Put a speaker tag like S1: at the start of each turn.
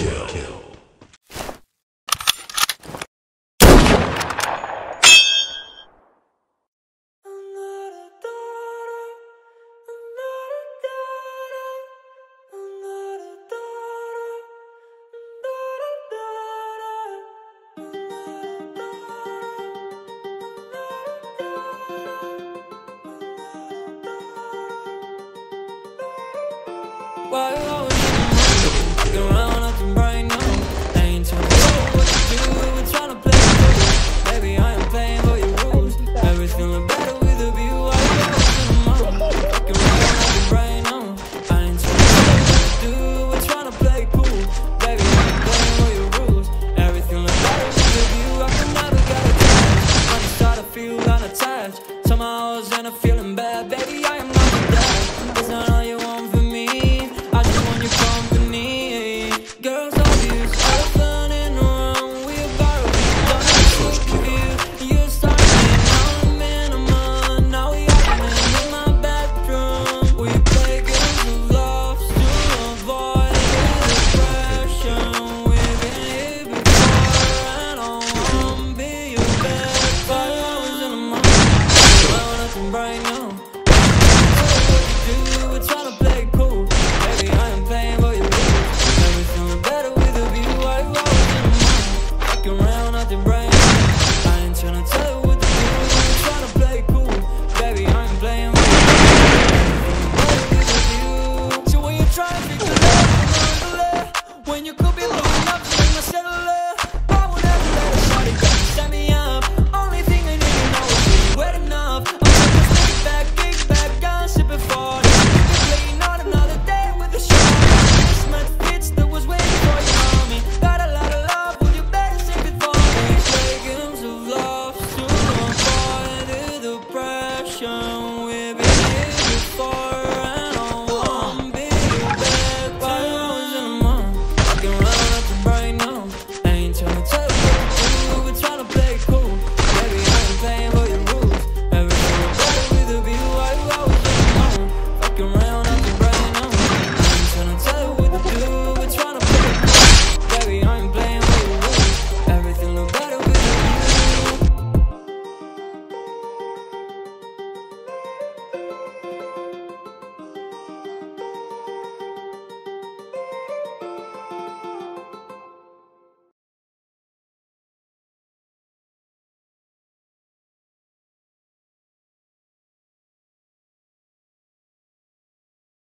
S1: Kill. Kill. Why tomorrows and I'm feeling bad, bad.